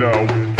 no.